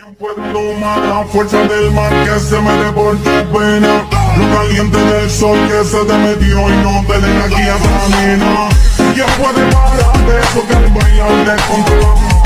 ¿Quién puede tomar la fuerza del mar que se mete por tu pena? Lo caliente del sol que se te metió y no te den aquí a esa nena. ¿Quién puede parar de eso que el bailable controla